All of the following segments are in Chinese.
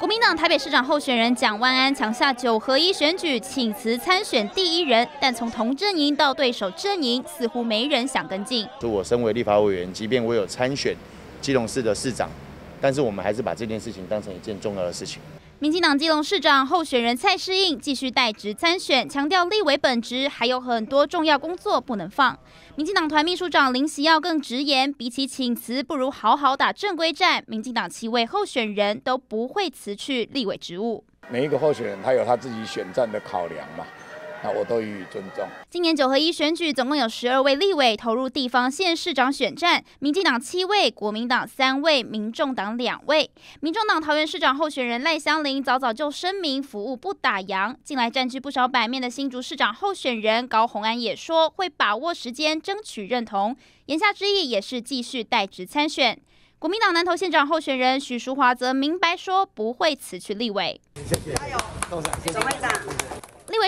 国民党台北市长候选人蒋万安抢下九合一选举，请辞参选第一人，但从同阵营到对手阵营，似乎没人想跟进。就我身为立法委员，即便我有参选基隆市的市长，但是我们还是把这件事情当成一件重要的事情。民进党基隆市长候选人蔡适应继续代职参选，强调立委本职还有很多重要工作不能放。民进党团秘书长林喜耀更直言，比起请辞，不如好好打正规战。民进党七位候选人都不会辞去立委职务。每一个候选人他有他自己选战的考量嘛。那我都予以尊重。今年九合一选举总共有十二位立委投入地方县市长选战，民进党七位，国民党三位，民众党两位。民众党桃园市长候选人赖香林早早就声明服务不打烊。近来占据不少版面的新竹市长候选人高虹安也说会把握时间争取认同，言下之意也是继续代职参选。国民党南投县长候选人许淑华则明白说不会辞去立委。谢谢，加油，董事长。立委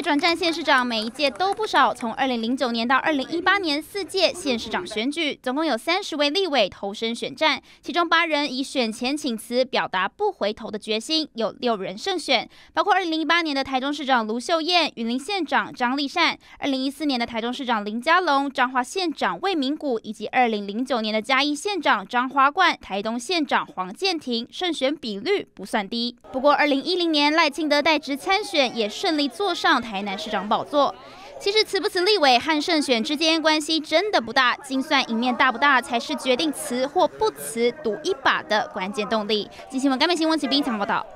转战县市长，每一届都不少。从二零零九年到二零一八年四届县市长选举，总共有三十位立委投身选战，其中八人以选前请辞，表达不回头的决心，有六人胜选，包括二零一八年的台中市长卢秀燕、云林县长张立善，二零一四年的台中市长林佳龙、彰化县长魏明谷，以及二零零九年的嘉义县长张花冠、台东县长黄建庭，胜选比率不算低。不过二零一零年赖清德代职参选，也顺利坐上。台台南市长宝座，其实辞不辞立委和胜选之间关系真的不大，精算赢面大不大才是决定辞或不辞赌一把的关键动力。新闻，甘美新闻启斌采访报道。